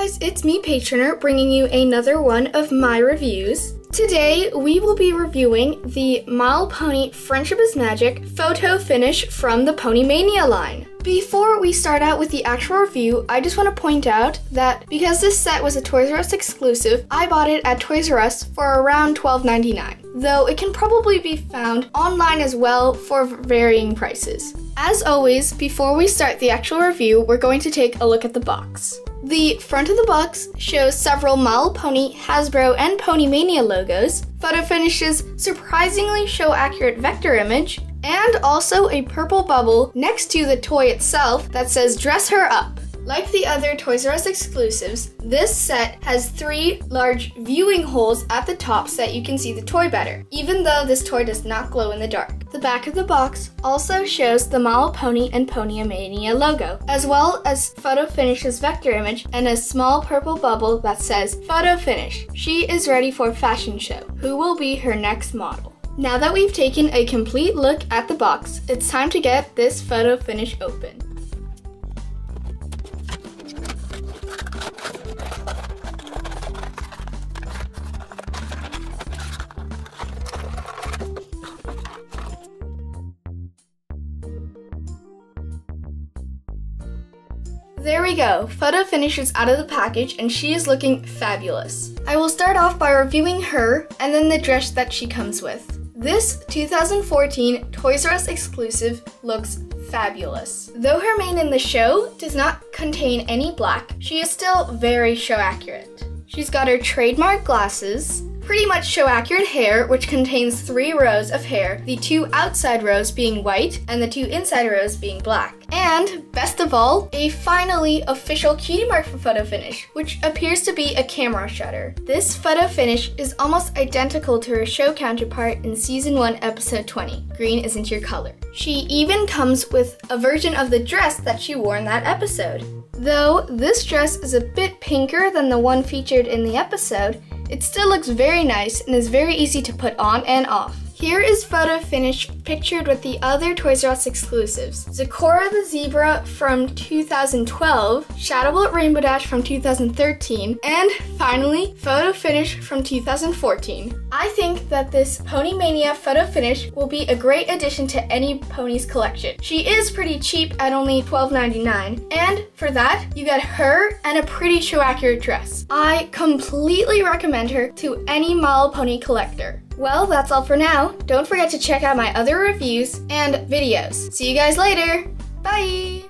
guys, it's me, Page Turner, bringing you another one of my reviews. Today, we will be reviewing the My Little Pony Friendship is Magic photo finish from the Pony Mania line. Before we start out with the actual review, I just want to point out that because this set was a Toys R Us exclusive, I bought it at Toys R Us for around $12.99, though it can probably be found online as well for varying prices. As always, before we start the actual review, we're going to take a look at the box. The front of the box shows several My Pony, Hasbro, and Pony Mania logos, photo finishes surprisingly show accurate vector image, and also a purple bubble next to the toy itself that says Dress Her Up. Like the other Toys R Us exclusives, this set has three large viewing holes at the top so that you can see the toy better, even though this toy does not glow in the dark. The back of the box also shows the Little Pony and Pony Mania logo, as well as Photo Finish's vector image and a small purple bubble that says Photo Finish. She is ready for fashion show. Who will be her next model? Now that we've taken a complete look at the box, it's time to get this photo finish open. There we go. Photo finishes out of the package and she is looking fabulous. I will start off by reviewing her and then the dress that she comes with. This 2014 Toys R Us exclusive looks fabulous. Though her mane in the show does not contain any black, she is still very show accurate. She's got her trademark glasses, pretty much show accurate hair, which contains three rows of hair, the two outside rows being white and the two inside rows being black. And best of all, a finally official cutie mark for photo finish, which appears to be a camera shutter. This photo finish is almost identical to her show counterpart in season 1 episode 20, Green Isn't Your Color. She even comes with a version of the dress that she wore in that episode. Though this dress is a bit pinker than the one featured in the episode, it still looks very nice and is very easy to put on and off. Here is photo finish pictured with the other Toys R Us exclusives. Zecora the Zebra from 2012, Shadowbolt Rainbow Dash from 2013, and finally, photo finish from 2014. I think that this Pony Mania photo finish will be a great addition to any pony's collection. She is pretty cheap at only $12.99, and for that, you get her and a pretty show accurate dress. I completely recommend her to any Little Pony collector. Well, that's all for now. Don't forget to check out my other reviews and videos. See you guys later. Bye!